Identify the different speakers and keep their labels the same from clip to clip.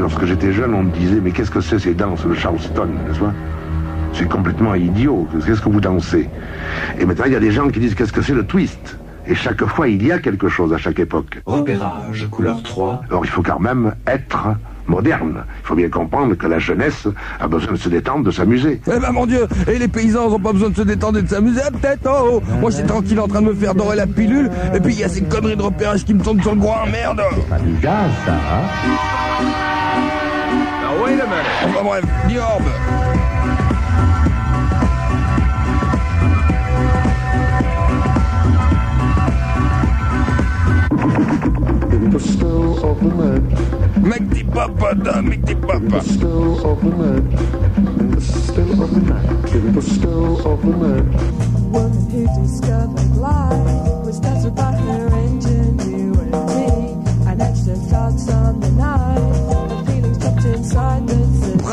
Speaker 1: lorsque j'étais jeune, on me disait, mais qu'est-ce que c'est ces danses de Charleston, n'est-ce pas? C'est complètement idiot. Qu'est-ce que vous dansez? Et maintenant, il y a des gens qui disent, qu'est-ce que c'est le twist? Et chaque fois, il y a quelque chose à chaque époque.
Speaker 2: Repérage, couleur 3.
Speaker 1: Alors, il faut quand même être moderne. Il faut bien comprendre que la jeunesse a besoin de se détendre, de s'amuser.
Speaker 3: Eh ben mon Dieu, et les paysans n'ont pas besoin de se détendre et de s'amuser, ah, peut-être, oh, oh Moi, je suis tranquille en train de me faire dorer la pilule, et puis il y a ces conneries de repérage qui me tombent sur le groin, merde
Speaker 4: C'est pas du jazz, ça, hein
Speaker 3: wait a minute Enfin bref, Diorbe
Speaker 5: In the still of the night,
Speaker 3: Mec des papas, da, mec des
Speaker 5: in the still of the night, in the still of the night, in the still of the night.
Speaker 6: One who discovered life was dazzled by her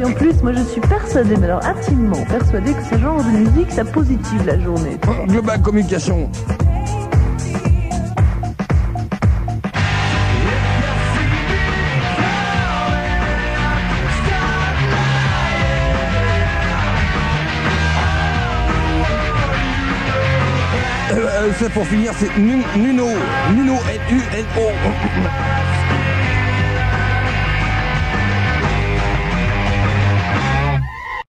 Speaker 7: et en plus, moi je suis persuadée, mais alors intimement persuadée que ce genre de musique, ça positive la journée.
Speaker 3: Euh, Global Communication. Euh, euh, c'est pour finir, c'est Nu- Nuno. Nuno, N-U-N-O.